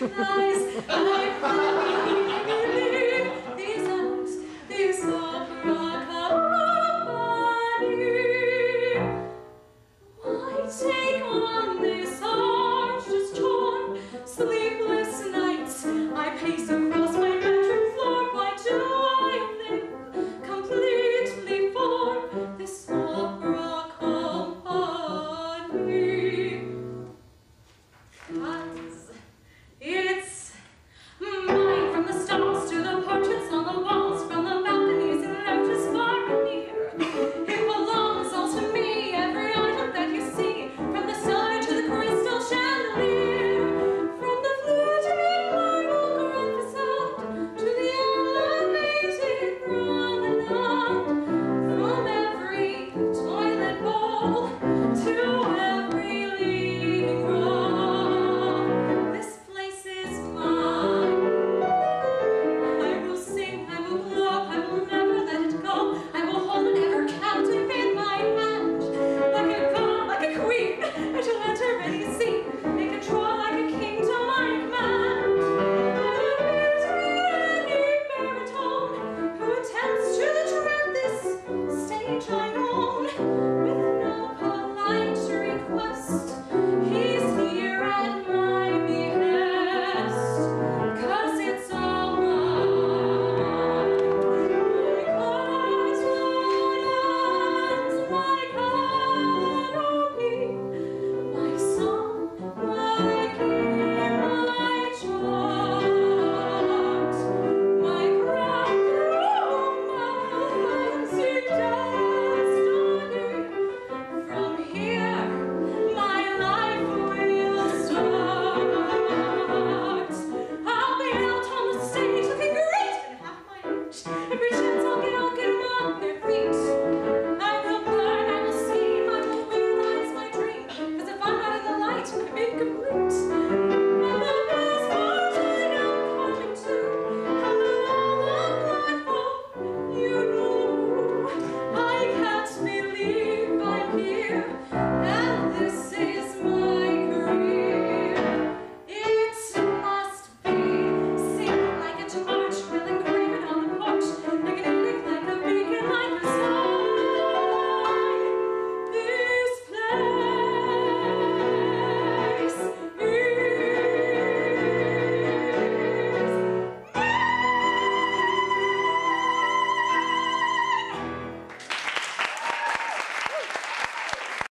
nice.